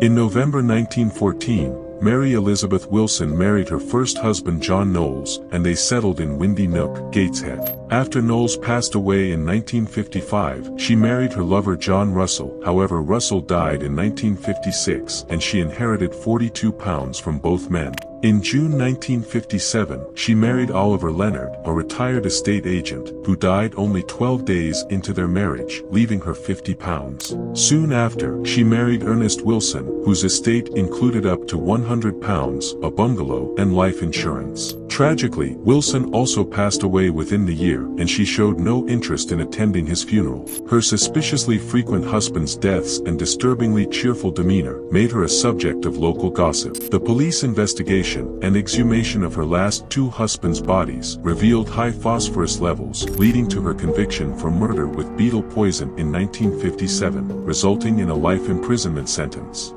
In November 1914, Mary Elizabeth Wilson married her first husband John Knowles, and they settled in Windy Nook, Gateshead. After Knowles passed away in 1955, she married her lover John Russell, however Russell died in 1956 and she inherited £42 from both men. In June 1957, she married Oliver Leonard, a retired estate agent, who died only 12 days into their marriage, leaving her £50. Soon after, she married Ernest Wilson, whose estate included up to £100, a bungalow, and life insurance. Tragically, Wilson also passed away within the year, and she showed no interest in attending his funeral. Her suspiciously frequent husband's deaths and disturbingly cheerful demeanor made her a subject of local gossip. The police investigation and exhumation of her last two husbands' bodies revealed high phosphorus levels, leading to her conviction for murder with beetle poison in 1957, resulting in a life imprisonment sentence.